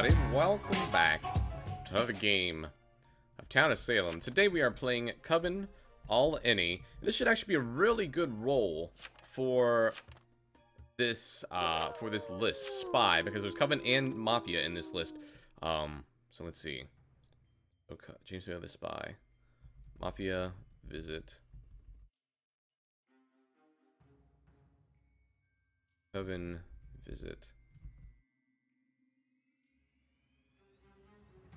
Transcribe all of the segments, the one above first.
everybody. Welcome back to another game of Town of Salem. Today we are playing Coven All Any. This should actually be a really good role for this uh, for this list, Spy, because there's Coven and Mafia in this list. Um, so let's see. Okay, James Bale, the Spy. Mafia, visit. Coven, visit.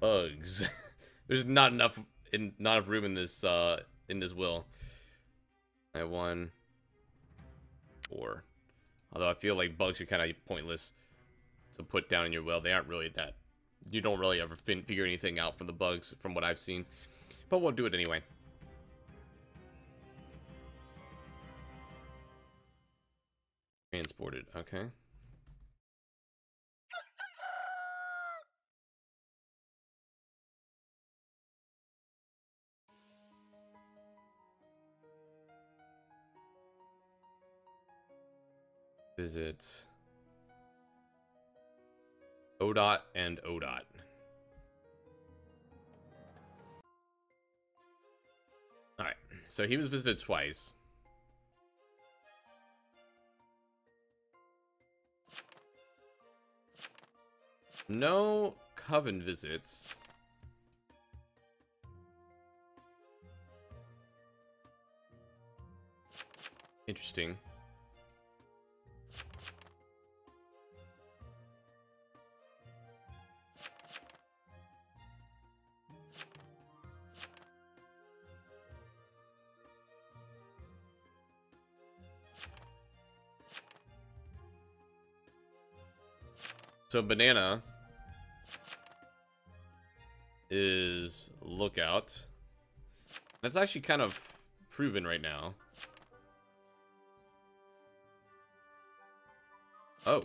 Bugs. There's not enough in not enough room in this uh in this will. I one four. Although I feel like bugs are kind of pointless to put down in your will. They aren't really that. You don't really ever figure anything out from the bugs, from what I've seen. But we'll do it anyway. Transported, okay. Visit ODOT and ODOT. Alright, so he was visited twice. No coven visits. Interesting. So banana is lookout. That's actually kind of proven right now. Oh.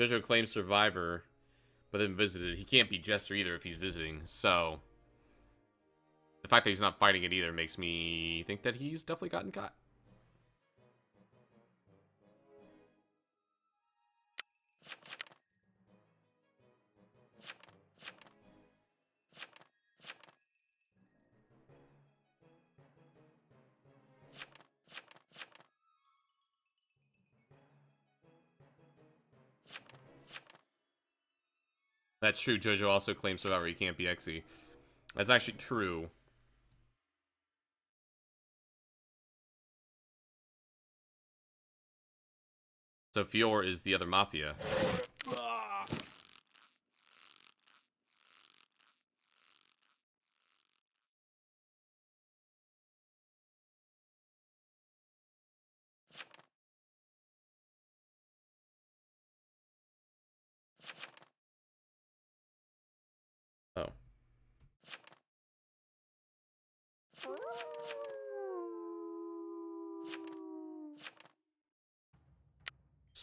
Jojo claims survivor, but then visited. He can't be Jester either if he's visiting, so... The fact that he's not fighting it either makes me think that he's definitely gotten caught. That's true. Jojo also claims Survivor. He can't be Xe. That's actually true. So Fior is the other Mafia. Ah.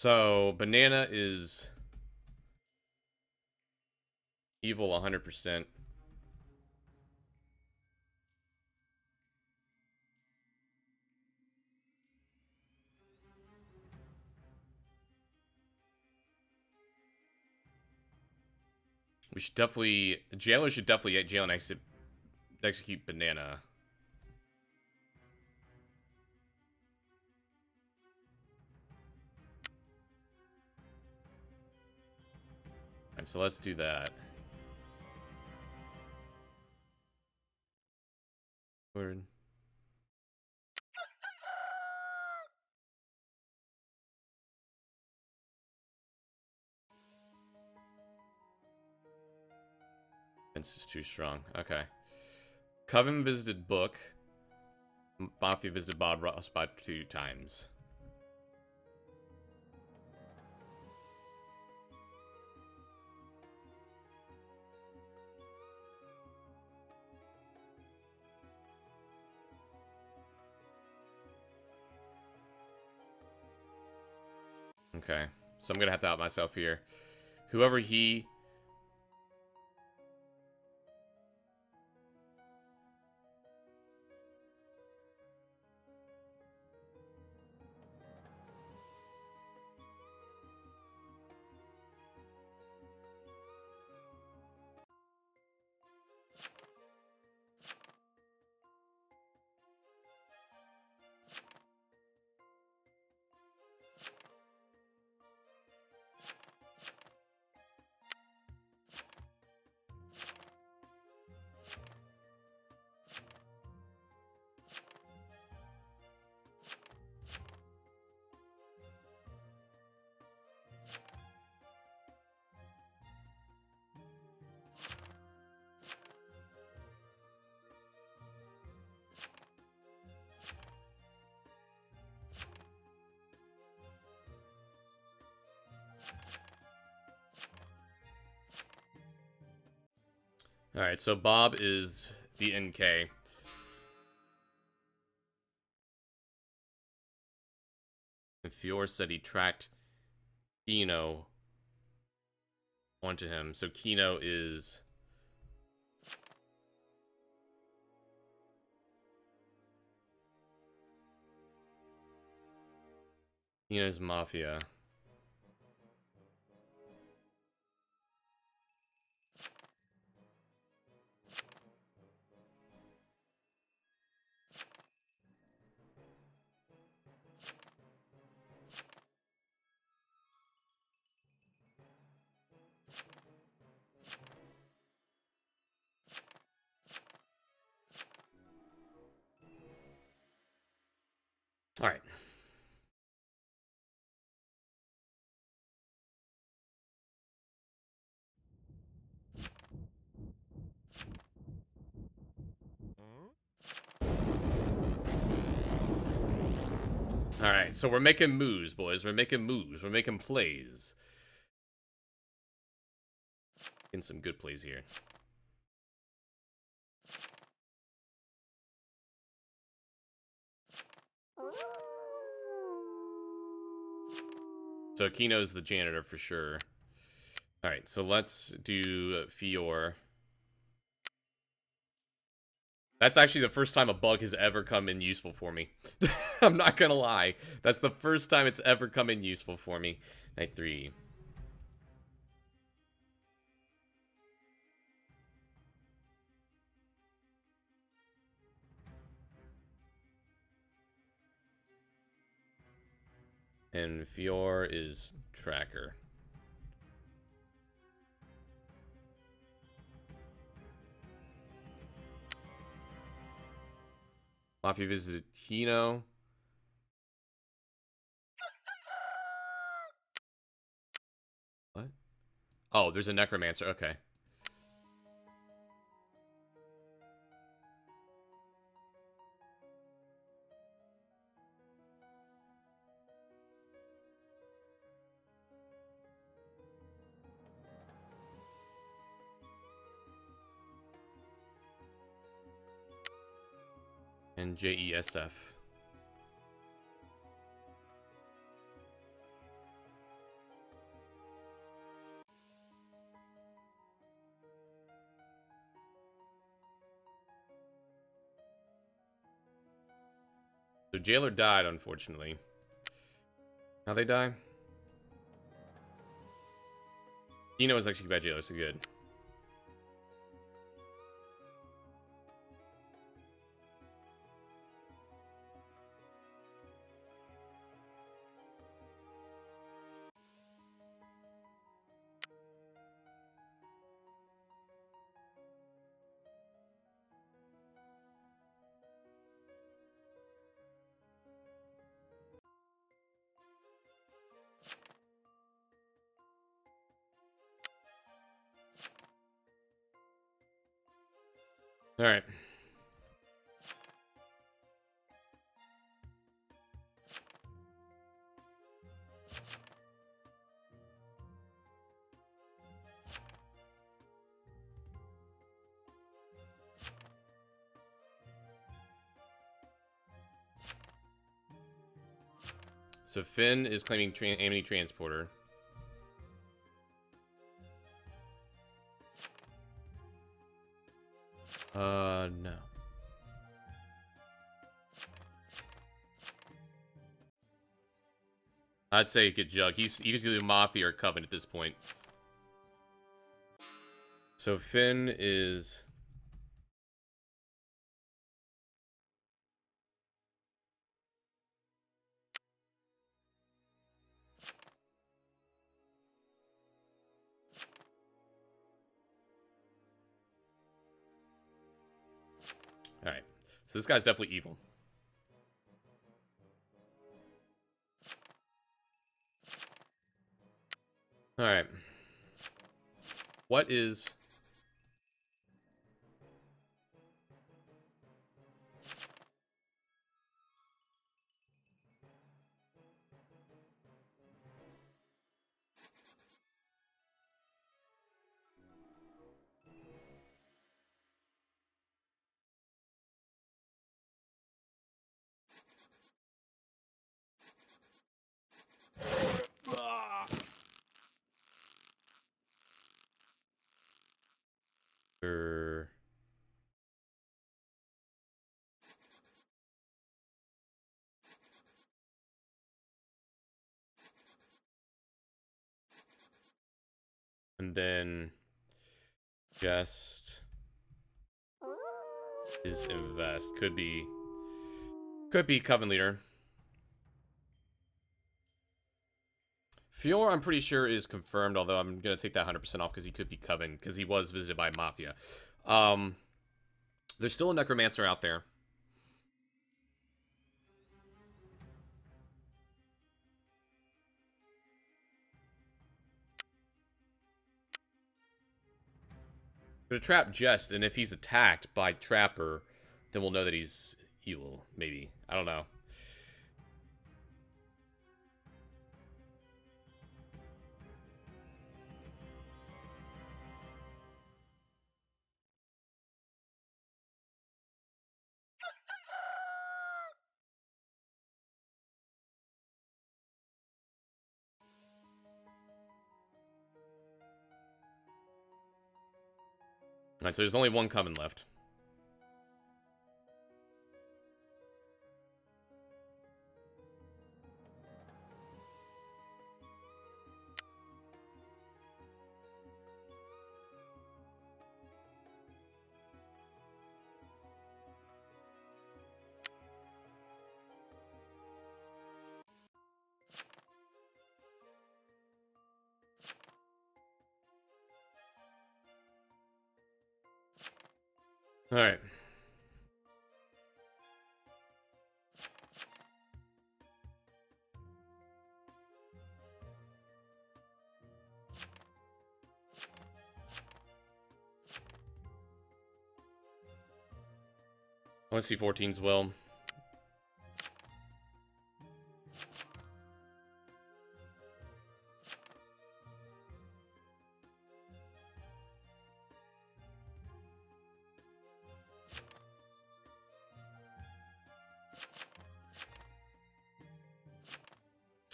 So, banana is evil 100%. We should definitely... Jailer should definitely jail and execute, execute Banana. Alright, so let's do that. Word. Defense is too strong. Okay. Coven visited Book. Mafia visited Bob Ross by two times. Okay. So I'm going to have to out myself here. Whoever he Alright, so Bob is the NK. And Fior said he tracked Kino onto him. So Kino is... Kino's Mafia. All right, so we're making moves, boys. We're making moves. We're making plays. In some good plays here. So Kino's the janitor for sure. Alright, so let's do Fior. That's actually the first time a bug has ever come in useful for me. I'm not gonna lie. That's the first time it's ever come in useful for me. Night three. And Fior is tracker. Mafia visited Kino. What? Oh, there's a necromancer. Okay. And JESF. So Jailer died, unfortunately. How they die? Dino was actually bad Jailer, so good. All right. So Finn is claiming tra Amity Transporter. I'd say get Jug. He's he's either Mafia or Coven at this point. So Finn is... Alright. So this guy's definitely evil. Alright. What is... And then Jest is invest. Could be could be Coven Leader. Fior, I'm pretty sure, is confirmed, although I'm going to take that 100% off because he could be Coven, because he was visited by Mafia. Um, there's still a Necromancer out there. Gonna trap Jest, and if he's attacked by Trapper, then we'll know that he's evil, maybe. I don't know. Alright, so there's only one coven left. All right. I want to see 14 as well.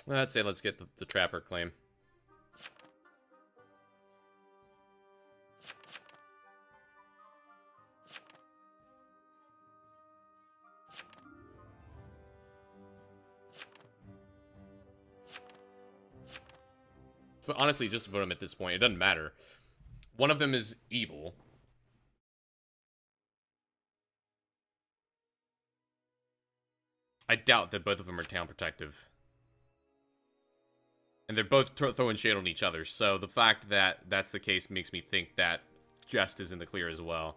I'd say let's get the, the Trapper claim. honestly, just vote him at this point. It doesn't matter. One of them is evil. I doubt that both of them are town protective. And they're both throwing shade on each other, so the fact that that's the case makes me think that Jest is in the clear as well.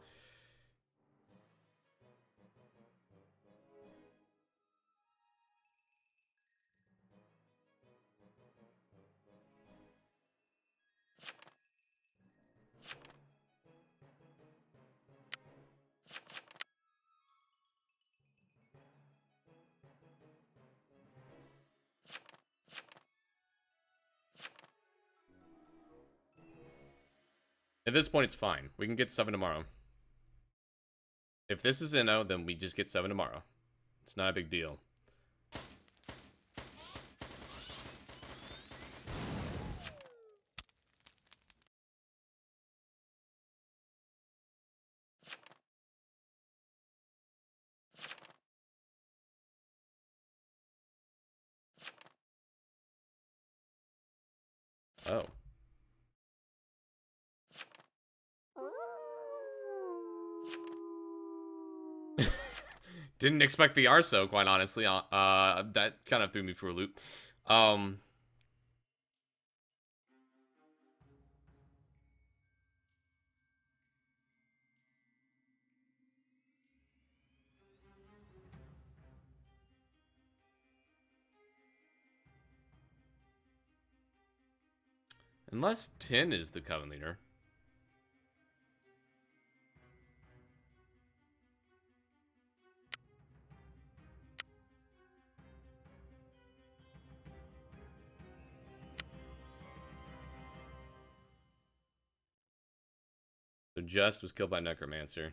At this point, it's fine. We can get 7 tomorrow. If this is Inno, then we just get 7 tomorrow. It's not a big deal. Oh. Didn't expect the Arso, quite honestly. Uh, uh, that kind of threw me for a loop. Um, Unless 10 is the Coven Leader. Jest was killed by Necromancer.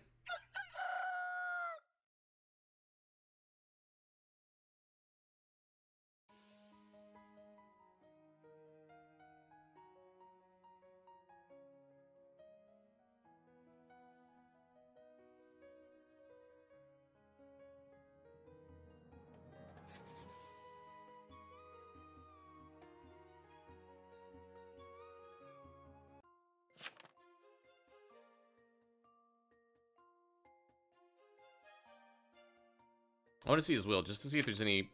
I want to see his will, just to see if there's any...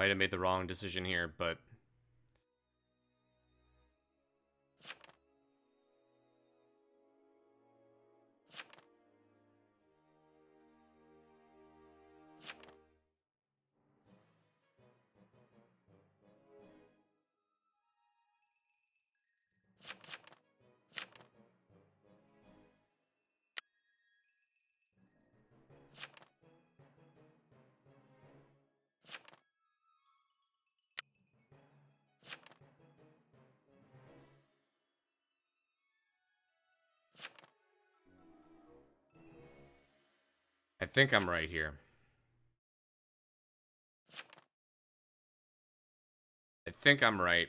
Might have made the wrong decision here, but I think I'm right here. I think I'm right.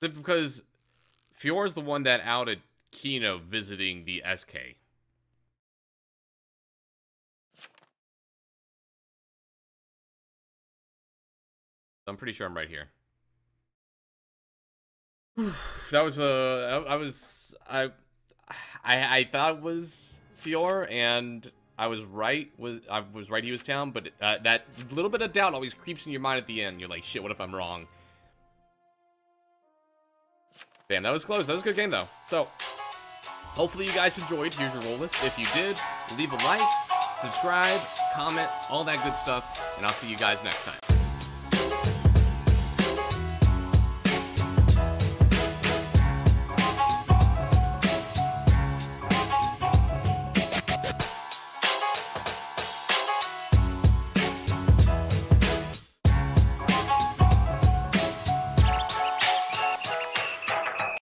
Because Fiore's the one that outed Kino visiting the SK. I'm pretty sure I'm right here. that was a. Uh, I was I I, I thought it was Fior, and I was right. Was I was right? He was town, but uh, that little bit of doubt always creeps in your mind at the end. You're like, shit, what if I'm wrong? Damn, that was close. That was a good game, though. So, hopefully you guys enjoyed. Here's your role list. If you did, leave a like, subscribe, comment, all that good stuff, and I'll see you guys next time.